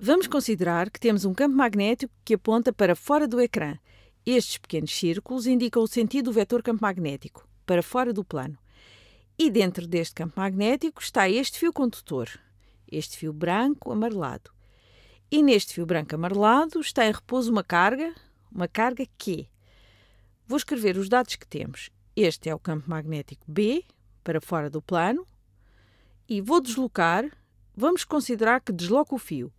Vamos considerar que temos um campo magnético que aponta para fora do ecrã. Estes pequenos círculos indicam o sentido do vetor campo magnético, para fora do plano. E dentro deste campo magnético está este fio condutor, este fio branco amarelado. E neste fio branco amarelado está em repouso uma carga, uma carga Q. Vou escrever os dados que temos. Este é o campo magnético B, para fora do plano, e vou deslocar. Vamos considerar que desloco o fio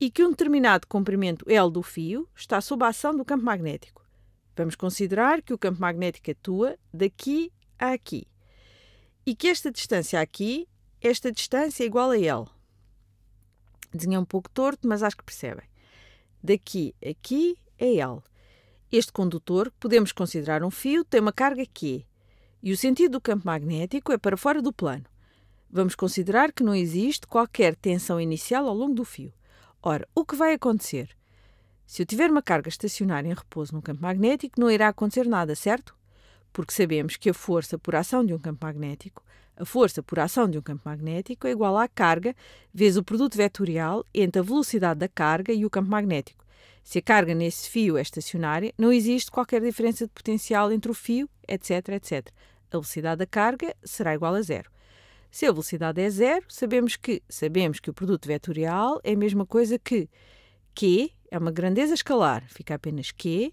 e que um determinado comprimento L do fio está sob a ação do campo magnético. Vamos considerar que o campo magnético atua daqui a aqui e que esta distância aqui, esta distância é igual a L. Desenhei um pouco torto, mas acho que percebem. Daqui a aqui é L. Este condutor, podemos considerar um fio, tem uma carga Q e o sentido do campo magnético é para fora do plano. Vamos considerar que não existe qualquer tensão inicial ao longo do fio. Ora, o que vai acontecer? Se eu tiver uma carga estacionária em repouso no campo magnético, não irá acontecer nada, certo? Porque sabemos que a força por ação de um campo magnético, a força por ação de um campo magnético é igual à carga vezes o produto vetorial entre a velocidade da carga e o campo magnético. Se a carga nesse fio é estacionária, não existe qualquer diferença de potencial entre o fio, etc, etc. A velocidade da carga será igual a zero. Se a velocidade é zero, sabemos que, sabemos que o produto vetorial é a mesma coisa que Q, é uma grandeza escalar, fica apenas Q,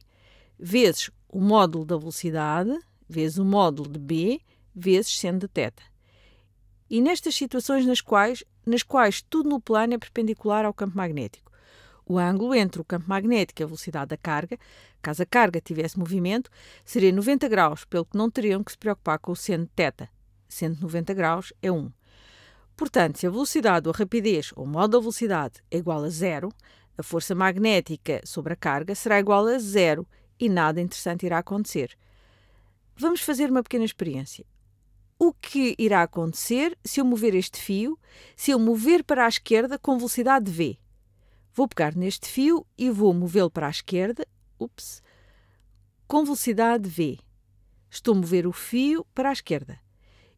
vezes o módulo da velocidade, vezes o módulo de B, vezes seno de θ. E nestas situações nas quais, nas quais tudo no plano é perpendicular ao campo magnético, o ângulo entre o campo magnético e a velocidade da carga, caso a carga tivesse movimento, seria 90 graus, pelo que não teriam que se preocupar com o seno de θ. 190 graus é 1. Portanto, se a velocidade ou a rapidez ou o modo da velocidade é igual a zero, a força magnética sobre a carga será igual a zero e nada interessante irá acontecer. Vamos fazer uma pequena experiência. O que irá acontecer se eu mover este fio, se eu mover para a esquerda com velocidade v? Vou pegar neste fio e vou movê-lo para a esquerda, ups, com velocidade v. Estou a mover o fio para a esquerda.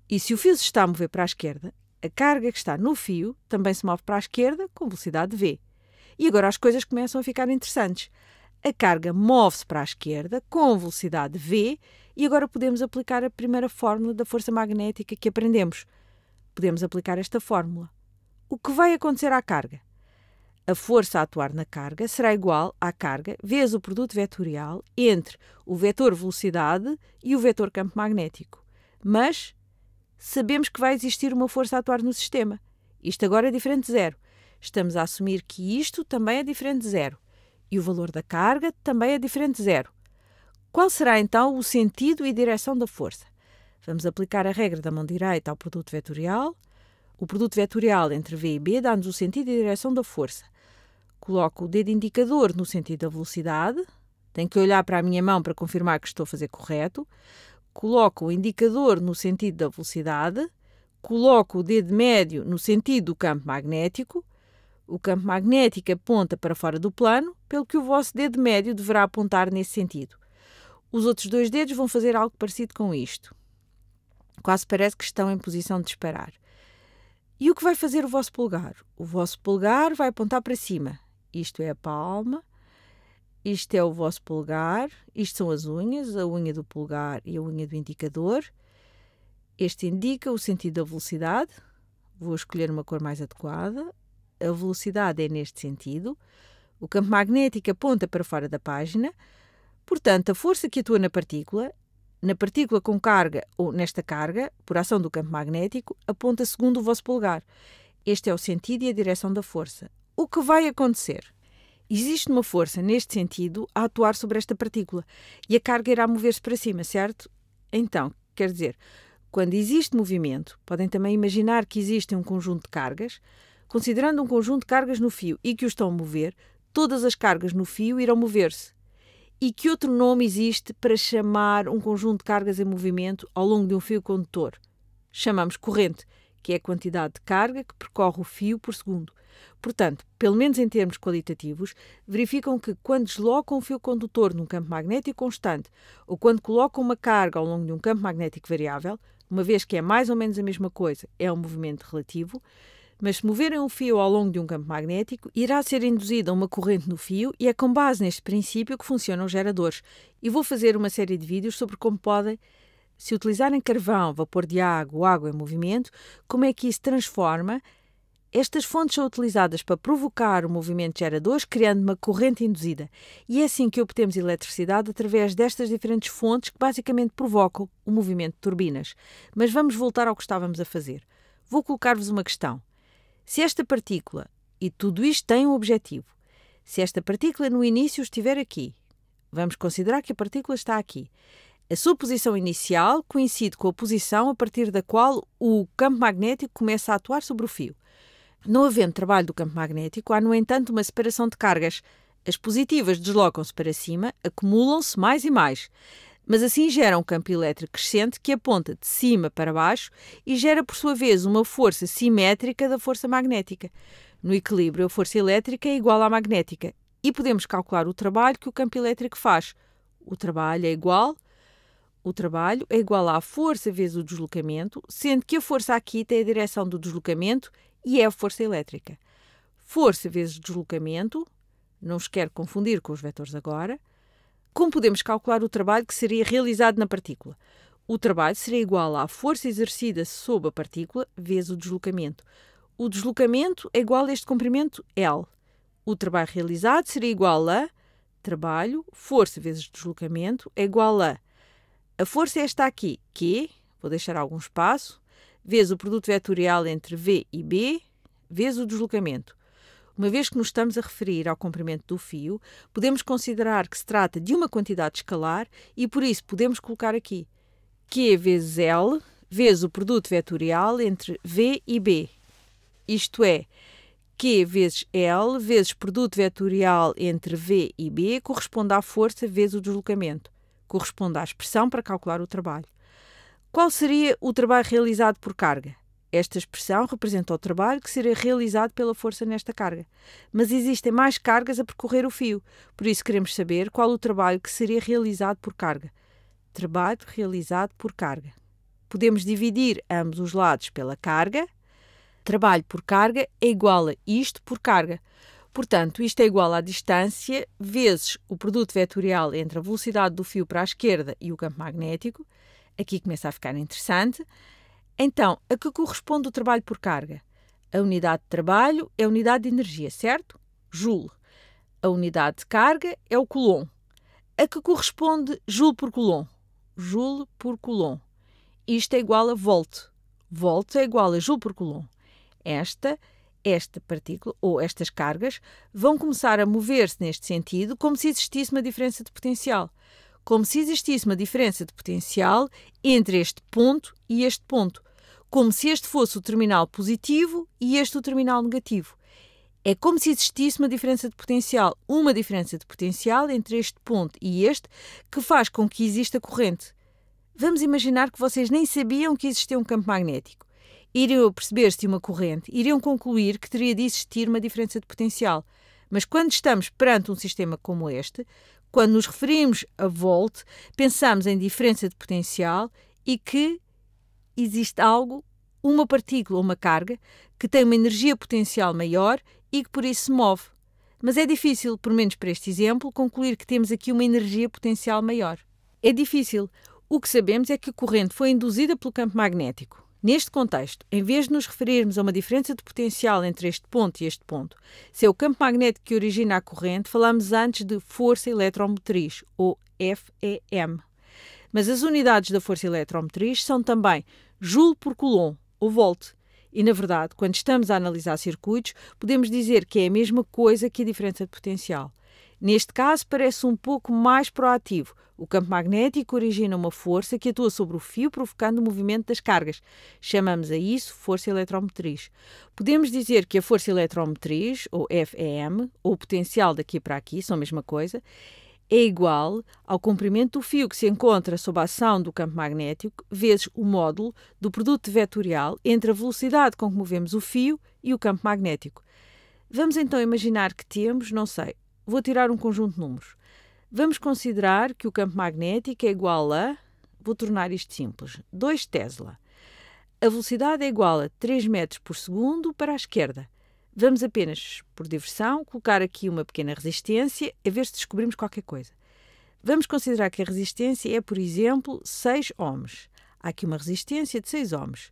E se o fio se está a mover para a esquerda, a carga que está no fio também se move para a esquerda com velocidade v. E agora as coisas começam a ficar interessantes. A carga move-se para a esquerda com velocidade v e agora podemos aplicar a primeira fórmula da força magnética que aprendemos. Podemos aplicar esta fórmula. O que vai acontecer à carga? A força a atuar na carga será igual à carga vezes o produto vetorial entre o vetor velocidade e o vetor campo magnético. Mas sabemos que vai existir uma força a atuar no sistema. Isto agora é diferente de zero. Estamos a assumir que isto também é diferente de zero. E o valor da carga também é diferente de zero. Qual será então o sentido e direção da força? Vamos aplicar a regra da mão direita ao produto vetorial. O produto vetorial entre V e B dá-nos o sentido e direção da força. Coloco o dedo indicador no sentido da velocidade. Tenho que olhar para a minha mão para confirmar que estou a fazer correto coloco o indicador no sentido da velocidade, coloco o dedo médio no sentido do campo magnético, o campo magnético aponta para fora do plano, pelo que o vosso dedo médio deverá apontar nesse sentido. Os outros dois dedos vão fazer algo parecido com isto. Quase parece que estão em posição de disparar. E o que vai fazer o vosso polegar? O vosso polegar vai apontar para cima. Isto é a palma, isto é o vosso polegar, isto são as unhas, a unha do polegar e a unha do indicador. Este indica o sentido da velocidade. Vou escolher uma cor mais adequada. A velocidade é neste sentido. O campo magnético aponta para fora da página. Portanto, a força que atua na partícula, na partícula com carga ou nesta carga, por ação do campo magnético, aponta segundo o vosso polegar. Este é o sentido e a direção da força. O que vai acontecer? Existe uma força, neste sentido, a atuar sobre esta partícula e a carga irá mover-se para cima, certo? Então, quer dizer, quando existe movimento, podem também imaginar que existe um conjunto de cargas. Considerando um conjunto de cargas no fio e que o estão a mover, todas as cargas no fio irão mover-se. E que outro nome existe para chamar um conjunto de cargas em movimento ao longo de um fio condutor? Chamamos corrente, que é a quantidade de carga que percorre o fio por segundo. Portanto, pelo menos em termos qualitativos, verificam que quando deslocam um fio condutor num campo magnético constante ou quando colocam uma carga ao longo de um campo magnético variável, uma vez que é mais ou menos a mesma coisa, é um movimento relativo, Mas se moverem um fio ao longo de um campo magnético, irá ser induzida uma corrente no fio e é com base neste princípio que funcionam os geradores. E vou fazer uma série de vídeos sobre como podem, se utilizarem carvão, vapor de água ou água em movimento, como é que isso transforma estas fontes são utilizadas para provocar o movimento de geradores, criando uma corrente induzida. E é assim que obtemos eletricidade através destas diferentes fontes que basicamente provocam o movimento de turbinas. Mas vamos voltar ao que estávamos a fazer. Vou colocar-vos uma questão. Se esta partícula, e tudo isto tem um objetivo, se esta partícula no início estiver aqui, vamos considerar que a partícula está aqui. A sua posição inicial coincide com a posição a partir da qual o campo magnético começa a atuar sobre o fio. Não havendo trabalho do campo magnético, há, no entanto, uma separação de cargas. As positivas deslocam-se para cima, acumulam-se mais e mais, mas assim gera um campo elétrico crescente que aponta de cima para baixo e gera, por sua vez, uma força simétrica da força magnética. No equilíbrio, a força elétrica é igual à magnética e podemos calcular o trabalho que o campo elétrico faz. O trabalho é igual o trabalho é igual à força vezes o deslocamento, sendo que a força aqui tem a direção do deslocamento e é a força elétrica. Força vezes deslocamento, não os quero confundir com os vetores agora. Como podemos calcular o trabalho que seria realizado na partícula? O trabalho seria igual à força exercida sobre a partícula vezes o deslocamento. O deslocamento é igual a este comprimento L. O trabalho realizado seria igual a trabalho, força vezes deslocamento, é igual a. A força é esta aqui, Q, vou deixar algum espaço, vezes o produto vetorial entre V e B, vezes o deslocamento. Uma vez que nos estamos a referir ao comprimento do fio, podemos considerar que se trata de uma quantidade escalar e por isso podemos colocar aqui Q vezes L vezes o produto vetorial entre V e B. Isto é, Q vezes L vezes produto vetorial entre V e B corresponde à força vezes o deslocamento. Corresponde à expressão para calcular o trabalho. Qual seria o trabalho realizado por carga? Esta expressão representa o trabalho que seria realizado pela força nesta carga. Mas existem mais cargas a percorrer o fio, por isso queremos saber qual o trabalho que seria realizado por carga. Trabalho realizado por carga. Podemos dividir ambos os lados pela carga. Trabalho por carga é igual a isto por carga. Portanto, isto é igual à distância vezes o produto vetorial entre a velocidade do fio para a esquerda e o campo magnético, aqui começa a ficar interessante. Então, a que corresponde o trabalho por carga? A unidade de trabalho é a unidade de energia, certo? Joule. A unidade de carga é o coulomb. A que corresponde Joule por coulomb? Joule por coulomb. Isto é igual a volt. Volt é igual a Joule por coulomb. Esta, esta partícula ou estas cargas vão começar a mover-se neste sentido como se existisse uma diferença de potencial como se existisse uma diferença de potencial entre este ponto e este ponto, como se este fosse o terminal positivo e este o terminal negativo. É como se existisse uma diferença de potencial, uma diferença de potencial entre este ponto e este, que faz com que exista corrente. Vamos imaginar que vocês nem sabiam que existia um campo magnético. Iriam perceber-se uma corrente, iriam concluir que teria de existir uma diferença de potencial. Mas quando estamos perante um sistema como este, quando nos referimos a volt, pensamos em diferença de potencial e que existe algo, uma partícula ou uma carga, que tem uma energia potencial maior e que por isso se move. Mas é difícil, por menos para este exemplo, concluir que temos aqui uma energia potencial maior. É difícil. O que sabemos é que a corrente foi induzida pelo campo magnético. Neste contexto, em vez de nos referirmos a uma diferença de potencial entre este ponto e este ponto, se é o campo magnético que origina a corrente, falamos antes de força eletromotriz, ou FEM. Mas as unidades da força eletromotriz são também joule por coulomb, ou volt. E, na verdade, quando estamos a analisar circuitos, podemos dizer que é a mesma coisa que a diferença de potencial. Neste caso, parece um pouco mais proativo. O campo magnético origina uma força que atua sobre o fio, provocando o movimento das cargas. Chamamos a isso força eletromotriz. Podemos dizer que a força eletromotriz, ou FEM, ou potencial daqui para aqui, são a mesma coisa, é igual ao comprimento do fio que se encontra sob a ação do campo magnético vezes o módulo do produto vetorial entre a velocidade com que movemos o fio e o campo magnético. Vamos então imaginar que temos, não sei, Vou tirar um conjunto de números. Vamos considerar que o campo magnético é igual a. Vou tornar isto simples: 2 Tesla. A velocidade é igual a 3 metros por segundo para a esquerda. Vamos apenas, por diversão, colocar aqui uma pequena resistência a ver se descobrimos qualquer coisa. Vamos considerar que a resistência é, por exemplo, 6 ohms. Há aqui uma resistência de 6 ohms.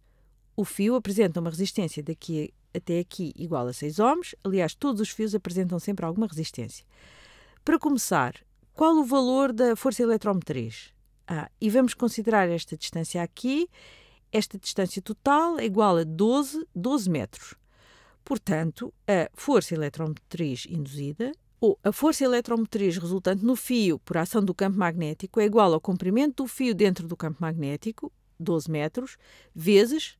O fio apresenta uma resistência daqui até aqui igual a 6 ohms. Aliás, todos os fios apresentam sempre alguma resistência. Para começar, qual o valor da força eletromotriz? Ah, e vamos considerar esta distância aqui. Esta distância total é igual a 12, 12 metros. Portanto, a força eletromotriz induzida ou a força eletromotriz resultante no fio por ação do campo magnético é igual ao comprimento do fio dentro do campo magnético, 12 metros, vezes.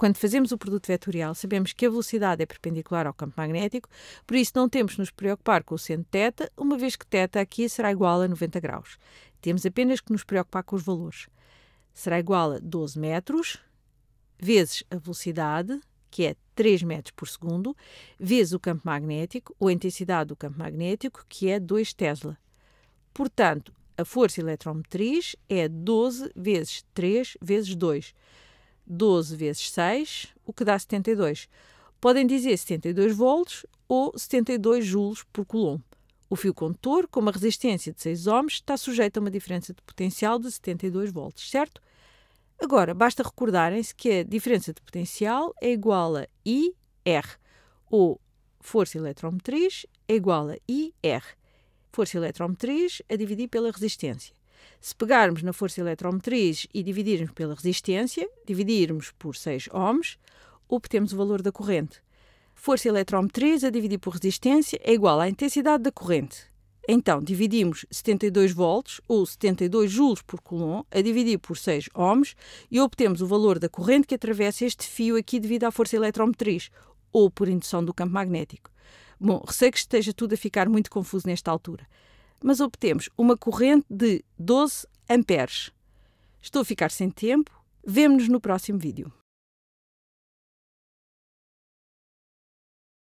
Quando fazemos o produto vetorial, sabemos que a velocidade é perpendicular ao campo magnético, por isso não temos de nos preocupar com o seno θ, uma vez que θ aqui será igual a 90 graus. Temos apenas que nos preocupar com os valores. Será igual a 12 metros vezes a velocidade, que é 3 metros por segundo, vezes o campo magnético, ou a intensidade do campo magnético, que é 2 Tesla. Portanto, a força eletromotriz é 12 vezes 3 vezes 2. 12 vezes 6, o que dá 72. Podem dizer 72 volts ou 72 joules por coulomb. O fio condutor, com uma resistência de 6 ohms, está sujeito a uma diferença de potencial de 72 volts, certo? Agora, basta recordarem-se que a diferença de potencial é igual a IR, ou força eletromotriz é igual a IR. Força eletromotriz a dividir pela resistência. Se pegarmos na força eletromotriz e dividirmos pela resistência, dividirmos por 6 ohms, obtemos o valor da corrente. Força eletromotriz a dividir por resistência é igual à intensidade da corrente. Então, dividimos 72 volts ou 72 joules por coulomb a dividir por 6 ohms e obtemos o valor da corrente que atravessa este fio aqui devido à força eletromotriz ou por indução do campo magnético. Bom, receio que esteja tudo a ficar muito confuso nesta altura, mas obtemos uma corrente de 12 amperes. Estou a ficar sem tempo. Vemo-nos no próximo vídeo.